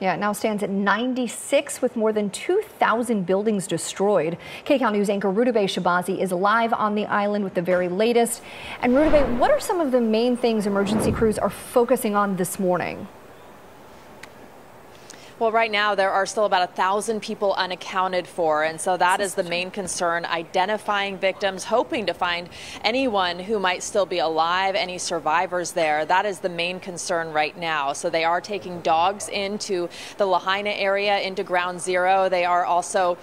Yeah, it now stands at 96 with more than 2,000 buildings destroyed. KCAL News anchor Rudabeh Shahbazi is live on the island with the very latest. And Rudabeh, what are some of the main things emergency crews are focusing on this morning? Well, right now there are still about a thousand people unaccounted for, and so that is the main concern. Identifying victims, hoping to find anyone who might still be alive, any survivors there. That is the main concern right now. So they are taking dogs into the Lahaina area, into Ground Zero. They are also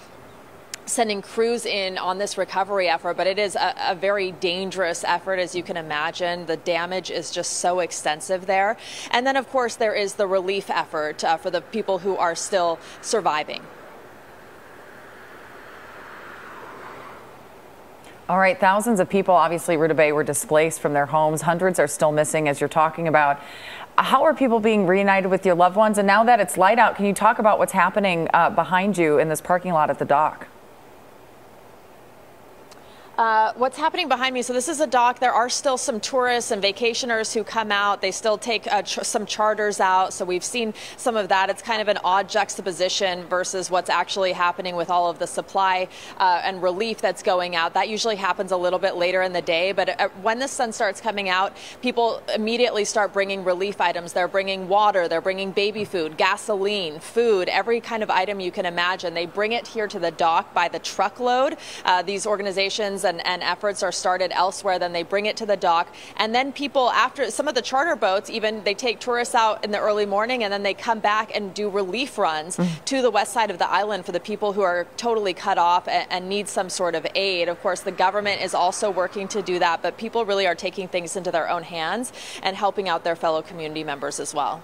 sending crews in on this recovery effort, but it is a, a, very dangerous effort, as you can imagine. The damage is just so extensive there. And then, of course, there is the relief effort uh, for the people who are still surviving. All right, thousands of people, obviously, Rudabeh, were displaced from their homes. Hundreds are still missing, as you're talking about. How are people being reunited with your loved ones? And now that it's light out, can you talk about what's happening uh, behind you in this parking lot at the dock? Uh, what's happening behind me? So this is a dock. There are still some tourists and vacationers who come out. They still take uh, some charters out. So we've seen some of that. It's kind of an odd juxtaposition versus what's actually happening with all of the supply uh, and relief that's going out. That usually happens a little bit later in the day. But uh, when the sun starts coming out, people immediately start bringing relief items. They're bringing water. They're bringing baby food, gasoline, food, every kind of item you can imagine. They bring it here to the dock by the truckload. Uh, these organizations and, and efforts are started elsewhere. Then they bring it to the dock. And then people, after some of the charter boats, even they take tourists out in the early morning and then they come back and do relief runs mm. to the west side of the island for the people who are totally cut off and, and need some sort of aid. Of course, the government is also working to do that, but people really are taking things into their own hands and helping out their fellow community members as well.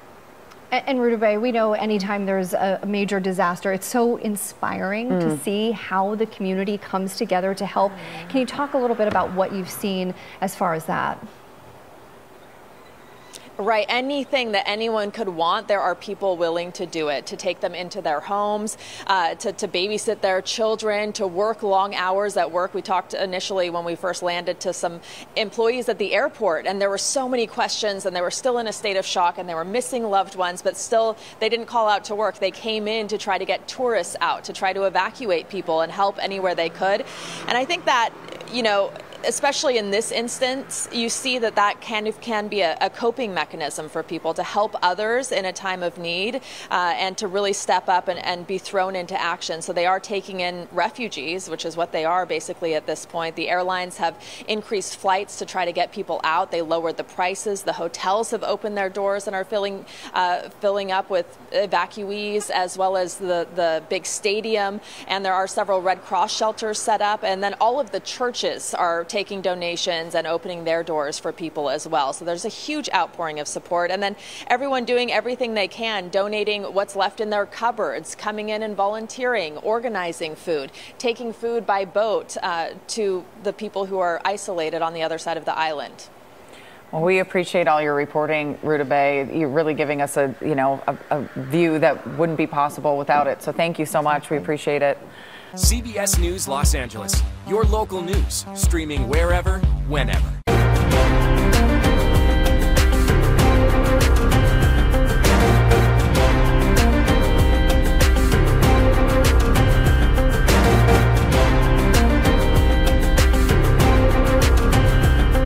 And, and Bay, we know anytime there's a major disaster, it's so inspiring mm. to see how the community comes together to help. Can you talk a little bit about what you've seen as far as that? Right. Anything that anyone could want, there are people willing to do it, to take them into their homes, uh, to, to babysit their children, to work long hours at work. We talked initially when we first landed to some employees at the airport, and there were so many questions, and they were still in a state of shock, and they were missing loved ones, but still they didn't call out to work. They came in to try to get tourists out, to try to evacuate people and help anywhere they could. And I think that, you know, especially in this instance, you see that that of can be a, a coping mechanism for people to help others in a time of need uh, and to really step up and, and be thrown into action. So they are taking in refugees, which is what they are basically at this point. The airlines have increased flights to try to get people out. They lowered the prices. The hotels have opened their doors and are filling uh, filling up with evacuees as well as the the big stadium. And there are several Red Cross shelters set up, and then all of the churches are taking donations and opening their doors for people as well. So there's a huge outpouring of support. And then everyone doing everything they can, donating what's left in their cupboards, coming in and volunteering, organizing food, taking food by boat uh, to the people who are isolated on the other side of the island. Well, we appreciate all your reporting, Rudabeh. You're really giving us a, you know, a, a view that wouldn't be possible without it. So thank you so much. We appreciate it. CBS News Los Angeles, your local news, streaming wherever, whenever.